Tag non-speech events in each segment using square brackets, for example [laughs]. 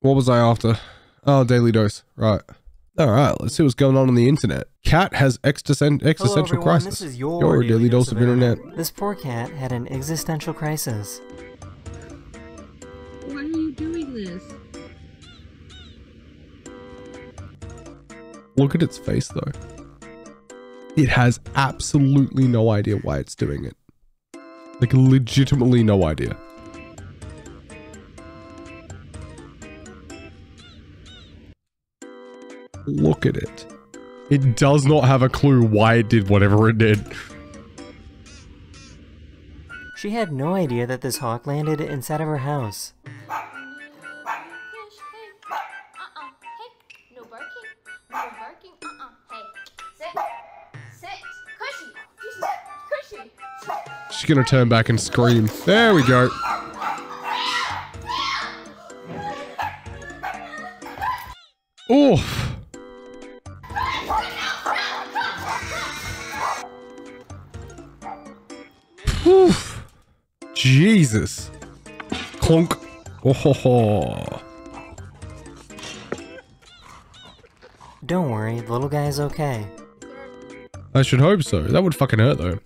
What was I after? Oh, Daily Dose. Right. All right, let's see what's going on on the internet. Cat has existential, Hello existential everyone, crisis. this is your, Your daily dose of internet. This poor cat had an existential crisis. Why are you doing this? Look at its face, though. It has absolutely no idea why it's doing it. Like, legitimately no idea. Look at it. It does not have a clue why it did whatever it did. She had no idea that this hawk landed inside of her house. Fish, hey, hey, no barking, no barking, hey, sit, sit, cushy, just cushy. She's gonna turn back and scream. There we go. Oof. Jesus. Clunk. Oh, ho, ho. Don't worry, the little guy's okay. I should hope so. That would fucking hurt though.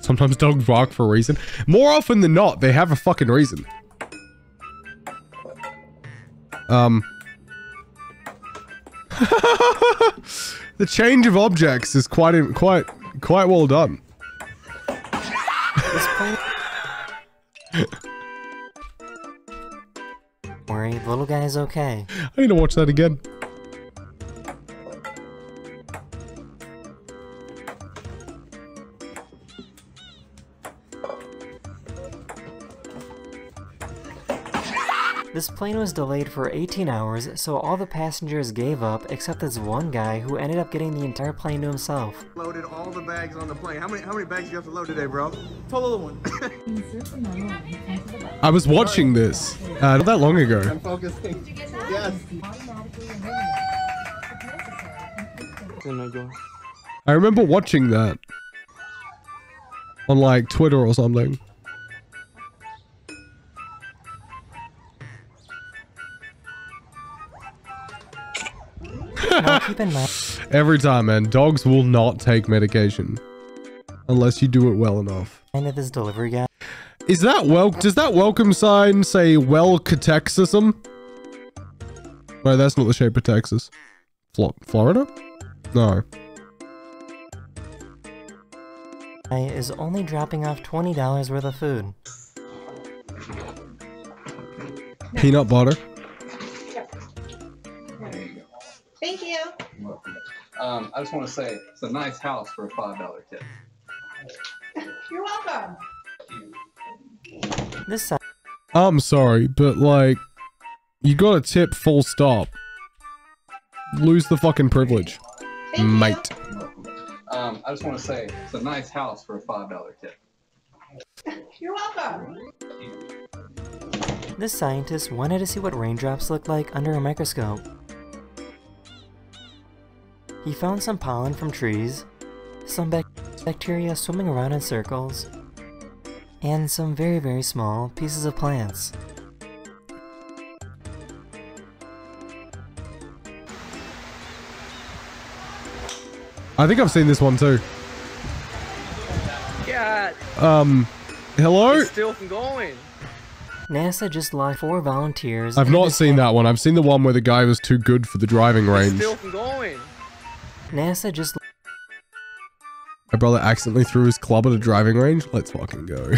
Sometimes dogs bark for a reason. More often than not, they have a fucking reason. Um. [laughs] the change of objects is quite quite quite well done. [laughs] worry, little guy's okay. I need to watch that again. This plane was delayed for 18 hours, so all the passengers gave up except this one guy who ended up getting the entire plane to himself. Loaded all the bags on the plane. How many how many bags do you have to load today, bro? Total of one. [laughs] I was watching this uh, not that long ago. I'm focusing. Yes. I remember watching that on like Twitter or something. Keep in mind, Every time, man. Dogs will not take medication unless you do it well enough. delivery guy Is that well? Does that welcome sign say well Texasum? No, that's not the shape of Texas. Flo Florida? No. I is only dropping off $20 worth of food. Peanut butter. Um, I just want to say it's a nice house for a five dollar tip. You're welcome. This sign I'm sorry, but like, you got a tip full stop. Lose the fucking privilege, Thank mate. Um, I just want to say it's a nice house for a five dollar tip. you. You're welcome. This scientist wanted to see what raindrops looked like under a microscope. He found some pollen from trees, some bac bacteria swimming around in circles, and some very very small pieces of plants. I think I've seen this one too. God, Um, hello? it's still going. NASA just locked four volunteers. I've not seen that one. I've seen the one where the guy was too good for the driving It's range. still going. NASA just My brother accidentally threw his club at a driving range. Let's fucking go. [laughs]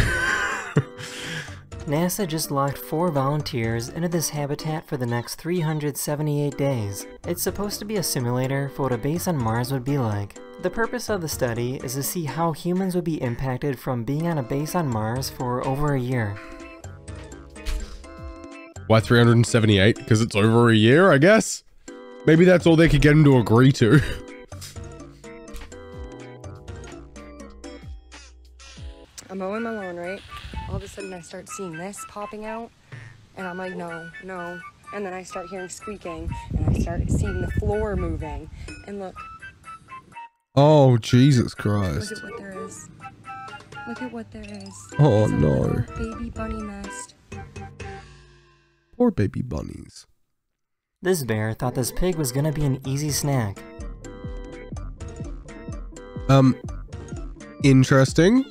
NASA just locked four volunteers into this habitat for the next 378 days. It's supposed to be a simulator for what a base on Mars would be like. The purpose of the study is to see how humans would be impacted from being on a base on Mars for over a year. Why 378? Because it's over a year, I guess? Maybe that's all they could get him to agree to. [laughs] I'm mowing my lawn, right? All of a sudden, I start seeing this popping out, and I'm like, no, no. And then I start hearing squeaking, and I start seeing the floor moving. And look, Oh, Jesus Christ. look at what there is. Look at what there is. Oh, It's no. little Baby bunny nest. Poor baby bunnies. This bear thought this pig was gonna be an easy snack. Um, interesting.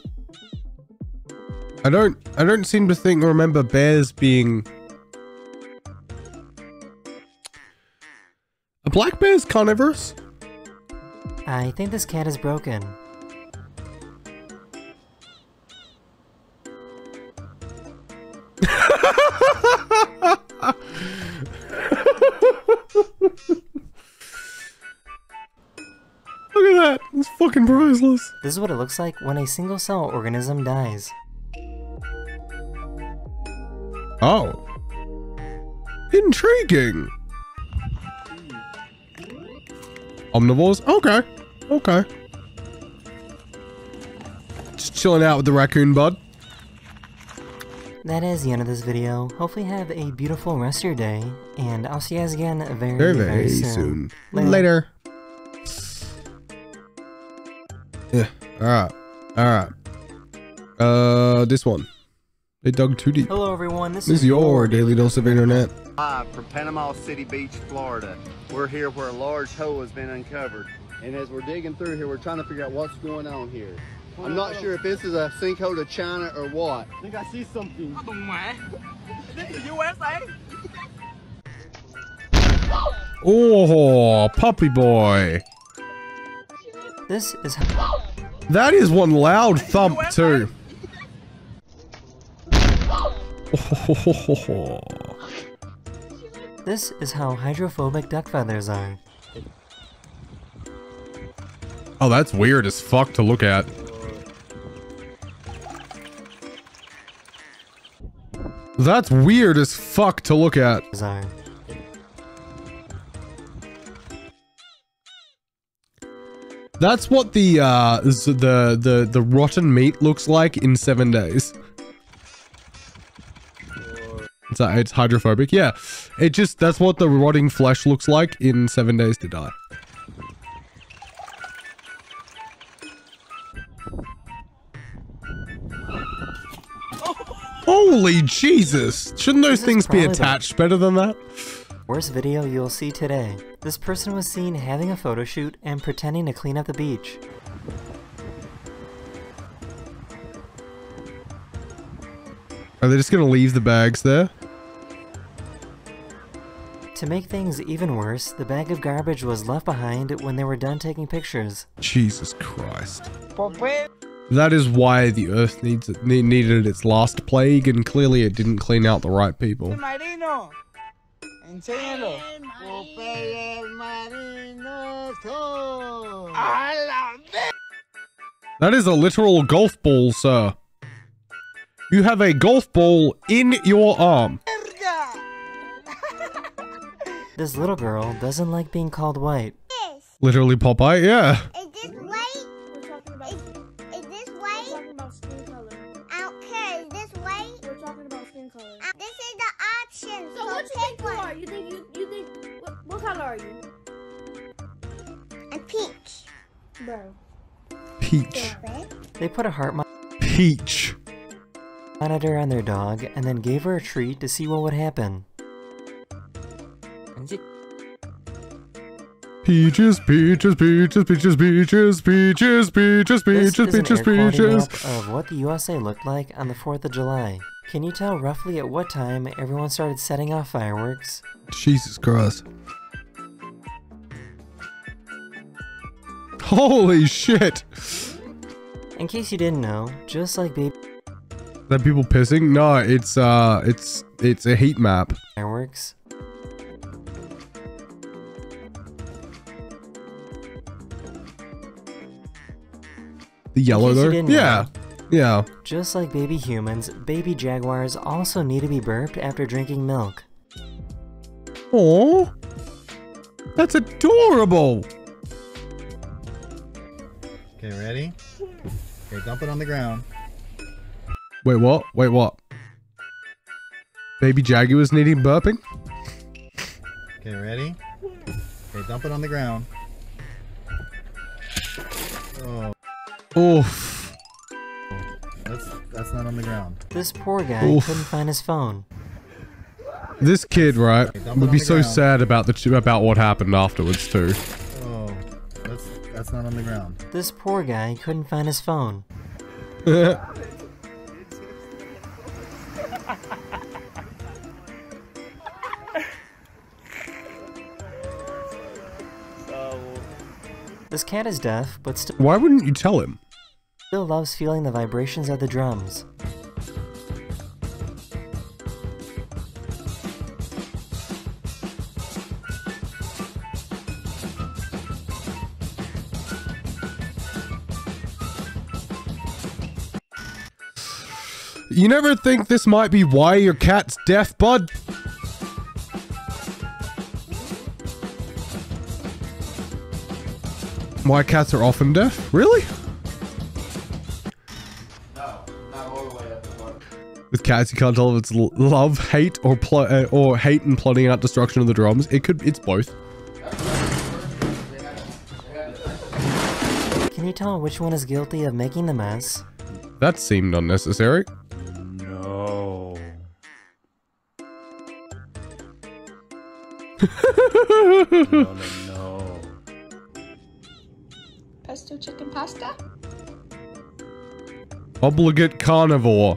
I don't, I don't seem to think or remember bears being. A black bear's carnivorous? I think this cat is broken. Look at that. It's fucking priceless. This is what it looks like when a single cell organism dies. Oh. Intriguing. Omnivores? Okay. Okay. Just chilling out with the raccoon bud. That is the end of this video. Hopefully have a beautiful rest of your day, and I'll see you guys again very, Very, very, very soon. soon. Later. Later. Yeah. Alright. Alright. Uh, this one. They dug too deep. Hello everyone, this, This is your daily dose of internet. Live from Panama City Beach, Florida. We're here where a large hole has been uncovered. And as we're digging through here, we're trying to figure out what's going on here. I'm not sure if this is a sinkhole to China or what. I think I see something. Oh, puppy boy. This is how That is one loud thump too. [laughs] This is how hydrophobic duck feathers are. oh, that's weird as fuck to look at. That's weird as fuck to look at. are. That's what the uh the the the rotten meat looks like in seven days. It's, uh, it's hydrophobic. Yeah, it just that's what the rotting flesh looks like in seven days to die. Holy Jesus! Shouldn't those things be attached better than that? Worst video you'll see today. This person was seen having a photo shoot and pretending to clean up the beach. Are they just gonna leave the bags there? To make things even worse, the bag of garbage was left behind when they were done taking pictures. Jesus Christ. That is why the Earth needs it, needed its last plague, and clearly it didn't clean out the right people. That is a literal golf ball, sir. You have a golf ball in your arm. This little girl doesn't like being called white. Literally Popeye, yeah. Is this white? We're talking about. Is, is this white? We're talking about skin color. I don't care. Is this white? We're talking about skin color. this is the option. So, what you think you are? You think you you think what, what color are you? I'm peach. Bro. Peach. They put a heart mo- Peach. monitor on their dog and then gave her a treat to see what would happen. Peaches, peaches, peaches, peaches, peaches, peaches, peaches, peaches, peaches, air quality peaches. of what the USA looked like on the 4th of July. Can you tell roughly at what time everyone started setting off fireworks? Jesus Christ. Holy shit. In case you didn't know, just like baby That people pissing? No, it's uh it's it's a heat map. fireworks, The yellow case you though? didn't Yeah. Yeah. just like baby humans, baby jaguars also need to be burped after drinking milk. Oh. That's adorable. Okay, ready? Okay, dump it on the ground. Wait, what? Wait, what? Baby jaguars needing burping? Okay, ready? Okay, dump it on the ground. Oh, Oof. that's that's not on the ground. This poor guy Oof. couldn't find his phone. This kid, right, Dump would be so ground. sad about the about what happened afterwards too. Oh, that's that's not on the ground. This poor guy couldn't find his phone. [laughs] This cat is deaf, but still Why wouldn't you tell him? still loves feeling the vibrations of the drums. You never think this might be why your cat's deaf, bud? Why cats are often deaf? Really? With cats, you can't tell if it's love, hate, or pl- uh, or hate and plotting out destruction of the drums. It could. It's both. Can you tell which one is guilty of making the mess? That seemed unnecessary. No. [laughs] no, no, no. Chicken pasta? Obligate carnivore.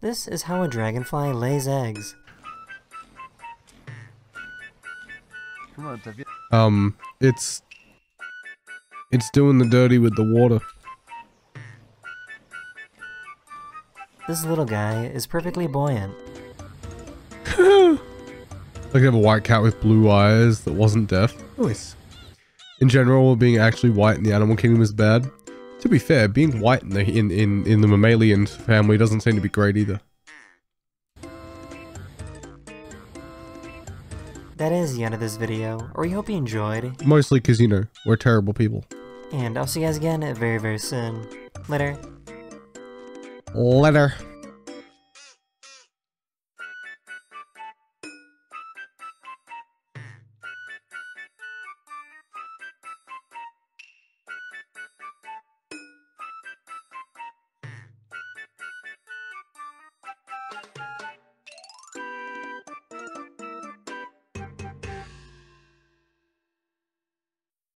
This is how a dragonfly lays eggs. Come on, Taffy. Um, it's it's doing the dirty with the water. This little guy is perfectly buoyant. [laughs] Like have a white cat with blue eyes that wasn't deaf. Nice. In general, being actually white in the animal kingdom is bad. To be fair, being white in the in in, in the mammalian family doesn't seem to be great either. That is the end of this video, or we hope you enjoyed, Mostly because you know we're terrible people. and I'll see you guys again very very soon. Later. Letter.